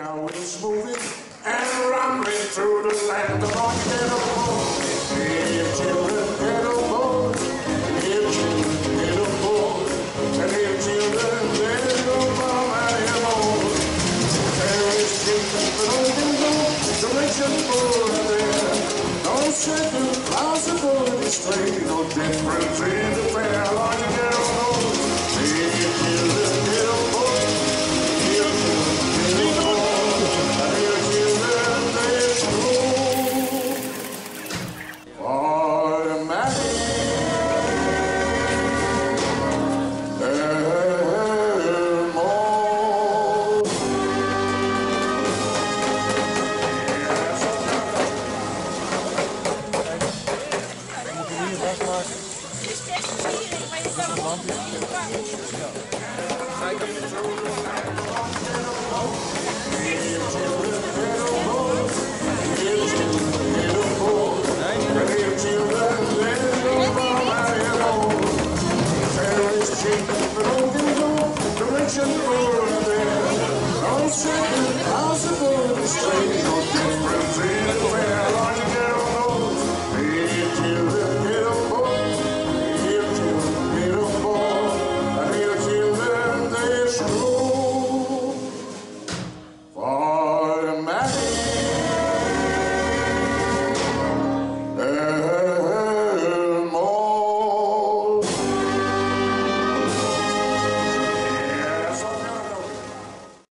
our wheels moving and rumbling through the land of our ghetto boys. Hey, children, ghetto boys. Hey, children. And hey, children, ghetto boys. and boys. There is but open door, direction for there. No second, display, no difference in the Direction for there. No